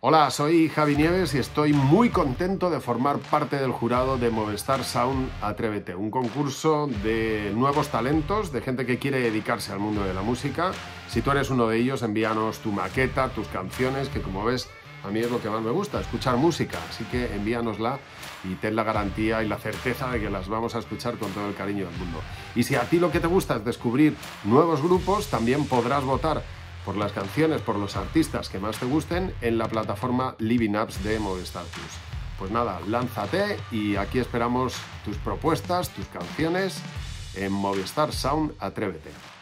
Hola, soy Javi Nieves y estoy muy contento de formar parte del jurado de Movistar Sound Atrévete, un concurso de nuevos talentos, de gente que quiere dedicarse al mundo de la música. Si tú eres uno de ellos, envíanos tu maqueta, tus canciones, que como ves, a mí es lo que más me gusta, escuchar música, así que envíanosla y ten la garantía y la certeza de que las vamos a escuchar con todo el cariño del mundo. Y si a ti lo que te gusta es descubrir nuevos grupos, también podrás votar por las canciones, por los artistas que más te gusten en la plataforma Living Apps de Movistar Plus. Pues nada, lánzate y aquí esperamos tus propuestas, tus canciones en Movistar Sound Atrévete.